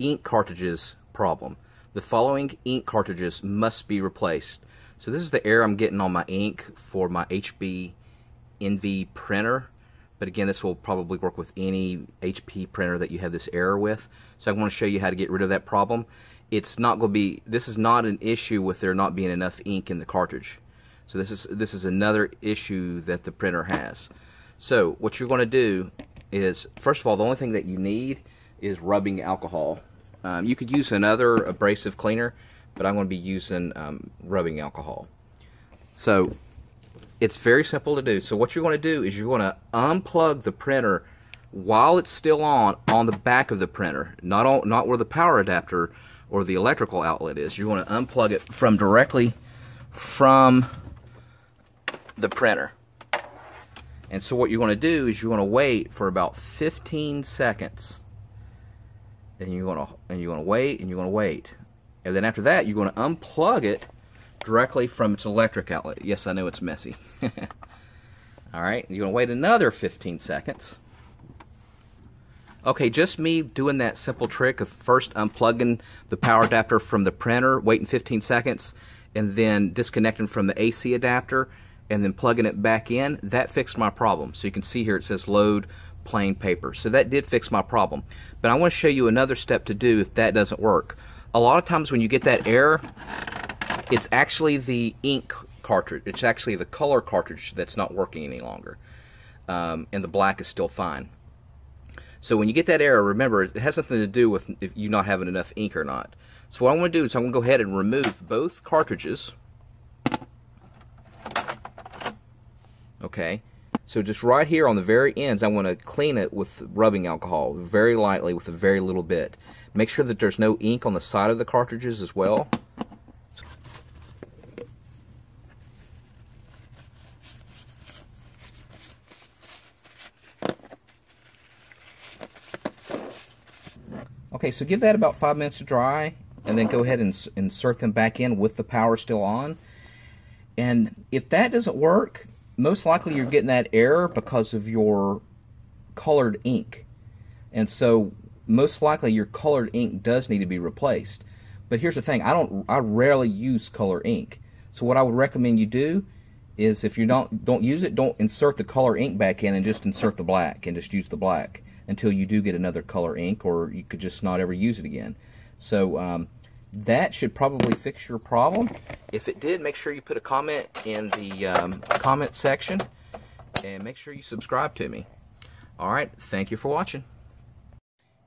ink cartridges problem. The following ink cartridges must be replaced. So this is the error I'm getting on my ink for my HP Envy printer. But again, this will probably work with any HP printer that you have this error with. So I want to show you how to get rid of that problem. It's not going to be, this is not an issue with there not being enough ink in the cartridge. So this is, this is another issue that the printer has. So what you're going to do is, first of all, the only thing that you need is rubbing alcohol. Um, you could use another abrasive cleaner, but I'm going to be using um, rubbing alcohol. So it's very simple to do. So what you're going to do is you're going to unplug the printer while it's still on on the back of the printer, not on, not where the power adapter or the electrical outlet is. You're going to unplug it from directly from the printer. And so what you're going to do is you're going to wait for about 15 seconds. And you're to and you're to wait and you're to wait. And then after that, you're to unplug it directly from its electric outlet. Yes, I know it's messy. All right, you're to wait another 15 seconds. Okay, just me doing that simple trick of first unplugging the power adapter from the printer, waiting 15 seconds, and then disconnecting from the AC adapter, and then plugging it back in, that fixed my problem. So you can see here it says load plain paper. So that did fix my problem. But I want to show you another step to do if that doesn't work. A lot of times when you get that error, it's actually the ink cartridge. It's actually the color cartridge that's not working any longer. Um, and the black is still fine. So when you get that error, remember, it has something to do with if you not having enough ink or not. So what I'm going to do is I'm going to go ahead and remove both cartridges. Okay. So just right here on the very ends, I want to clean it with rubbing alcohol, very lightly with a very little bit. Make sure that there's no ink on the side of the cartridges as well. Okay, so give that about five minutes to dry, and then go ahead and insert them back in with the power still on. And if that doesn't work, most likely you're getting that error because of your colored ink. And so most likely your colored ink does need to be replaced. But here's the thing, I don't I rarely use color ink. So what I would recommend you do is if you don't don't use it, don't insert the color ink back in and just insert the black and just use the black until you do get another color ink or you could just not ever use it again. So um, that should probably fix your problem. If it did, make sure you put a comment in the um, comment section and make sure you subscribe to me. Alright, thank you for watching.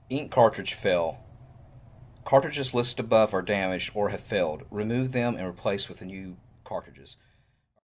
Ink cartridge fell. Cartridges listed above are damaged or have failed. Remove them and replace with the new cartridges.